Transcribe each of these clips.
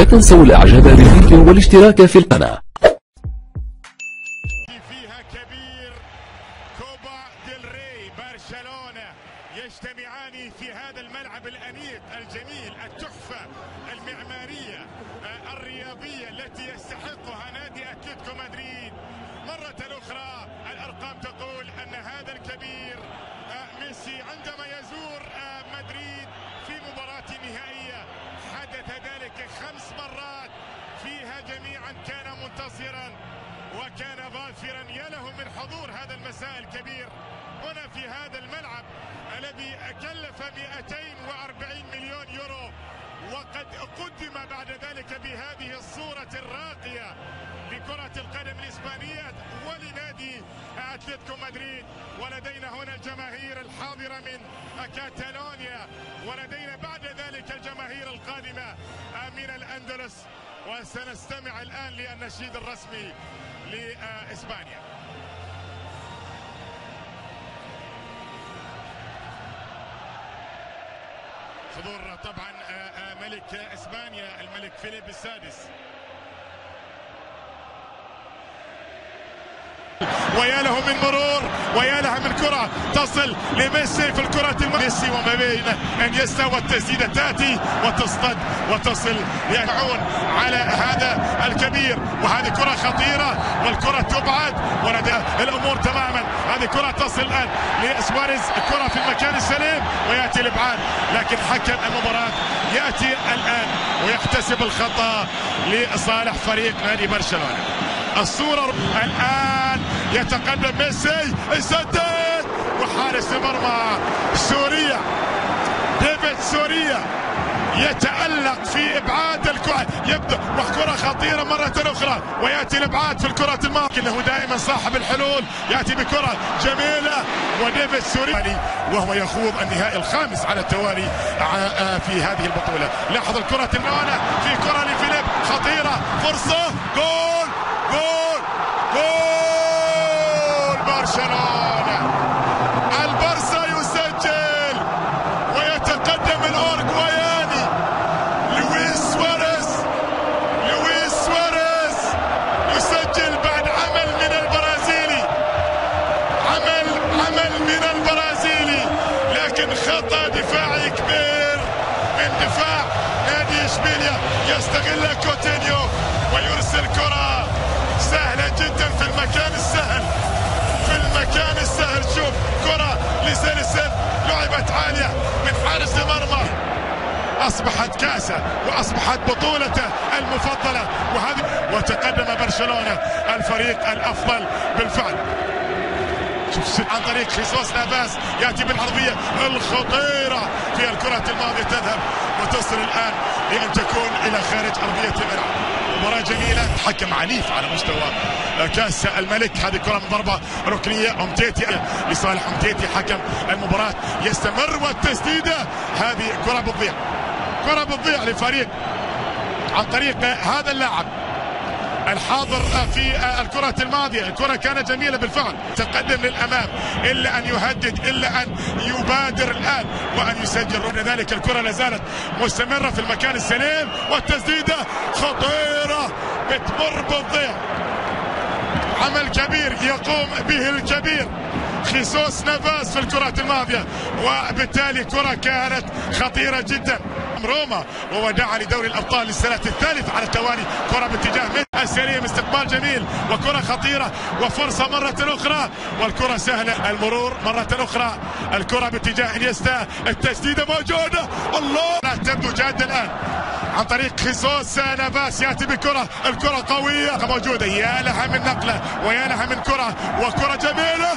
لا تنسوا الإعجاب بالفيديو والاشتراك في القناة. فيها كبير كوبا ديل ري برشلونة. يجتمعان في هذا الملعب الأنيق الجميل التحفة المعمارية آه، الرياضية التي يستحقها نادي أتلتيكو مدريد. مرة أخرى الأرقام تقول أن هذا الكبير آه، ميسي عندما يزور آه، مدريد في مباراة نهائية حدث ذلك خمس مرات فيها جميعا كان منتصرا وكان ظافرا يا له من حضور هذا المساء الكبير. هنا في هذا الملعب الذي كلف 240 مليون يورو وقد قدم بعد ذلك بهذه الصورة الراقية لكرة القدم الإسبانية ولنادي أتلتيكو مدريد. ولدينا هنا الجماهير الحاضرة من كاتالونيا ولدينا بعد ذلك الجماهير القادمة من الأندلس. وسنستمع الآن للنشيد الرسمي لإسبانيا. حضور طبعا آه، آه، ملك إسبانيا الملك فيليب السادس. ويا له من مرور ويا لها من كرة. تصل لميسي في الكرة الم... ميسي وما بين انيستا والتسديدة تأتي وتصطد وتصل يدعون على هذا الكبير. وهذه كرة خطيرة والكرة تبعد. ولدى الأمور تماما. هذه كرة تصل الآن لسواريز. الكرة في المكان السليم ويأتي الإبعاد. لكن حكم المباراة يأتي الآن ويحتسب الخطأ لصالح فريق نادي برشلونة. الصورة الآن يتقدم ميسي يسدد وحارس المرمى سوريا. ديفيد سوريا يتألق في إبعاد الكرة. يبدأ وكرة خطيرة مرة أخرى ويأتي الإبعاد في الكرة الماضية. إنه دائما صاحب الحلول يأتي بكرة جميلة. وديفيد سوريا وهو يخوض النهائي الخامس على التوالي في هذه البطولة. لاحظ الكرة المعنى في كرة لفيليب. خطيرة. فرصة. جول! جول! برشلونة. البرسا يسجل ويتقدم الأورجواياني لويس سواريز. لويس سواريز يسجل بعد عمل من البرازيلي. عمل عمل من البرازيلي. لكن خطأ دفاعي كبير. من دفاع نادي إشبيليا يستغل كوتينيو ويرسل كرة. سهلة جدا في المكان السهل. لسلسل لعبت عالية من حارس المرمى. أصبحت كاسه وأصبحت بطولته المفضلة وهذه وتقدم برشلونة الفريق الأفضل بالفعل. عن طريق خيسوس نافاس يأتي بالعرضية الخطيرة في الكرة الماضية تذهب وتصل الآن لأن تكون إلى خارج أرضية الملعب مباراة جميلة حكم عنيف على مستوى كأس الملك. هذه كرة من ضربة ركنية. أمتيتي لصالح أمتيتي حكم المباراة. يستمر والتسديدة هذه كرة بتضيع. كرة بتضيع لفريق عن طريق هذا اللاعب. الحاضر في الكرة الماضية. الكرة كانت جميلة بالفعل. تقدم للأمام. إلا أن يهدد إلا أن يبادر الآن وأن يسجل. رغم ذلك الكرة لازالت مستمرة في المكان السليم والتسديدة خطيرة. بتمر بالضيع عمل كبير يقوم به الكبير. خيسوس نافاس في الكرة الماضية. وبالتالي كرة كانت خطيرة جدا. روما ووداع لدوري الأبطال للسنه الثالثة على التوالي. كرة باتجاه السليم استقبال جميل وكرة خطيرة وفرصة مرة أخرى والكرة سهلة المرور مرة أخرى الكرة باتجاه إنيستا التسديدة موجودة الله! تبدو جادة الآن. عن طريق خيسوس نافاس يأتي بكرة الكرة قوية. موجودة يا لها من نقلة ويا لها من كرة وكرة جميلة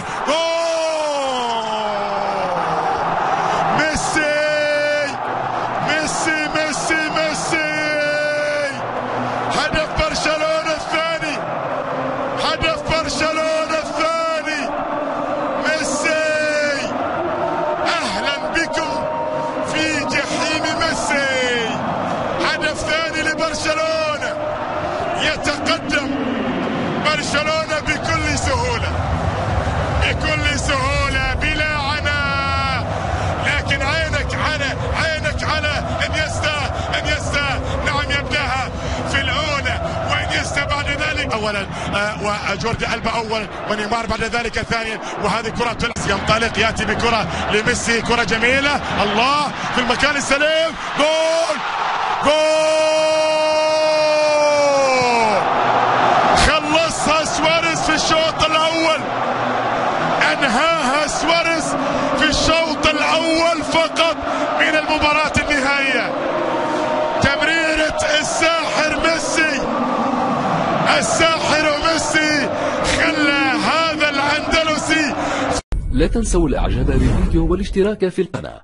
ميسي! ميسي ميسي! ثاني لبرشلونة يتقدم برشلونة بكل سهولة. بكل سهولة بلا عناء. لكن عينك على عينك على إنيستا إنيستا. نعم يبدأها اولا آه، وجوردي ألبا اولا ونيمار بعد ذلك ثانيا. وهذه كرة ينطلق يأتي بكرة لميسي. كرة جميلة. الله في المكان السليم. جول! جول خلصها سواريز في الشوط الأول انهاها سواريز في الشوط الأول فقط من المباراة النهائية. تمريرة الساحر ميسي. الساحر ميسي خلى هذا الأندلسي لا تنسوا الإعجاب بالفيديو والاشتراك في القناة.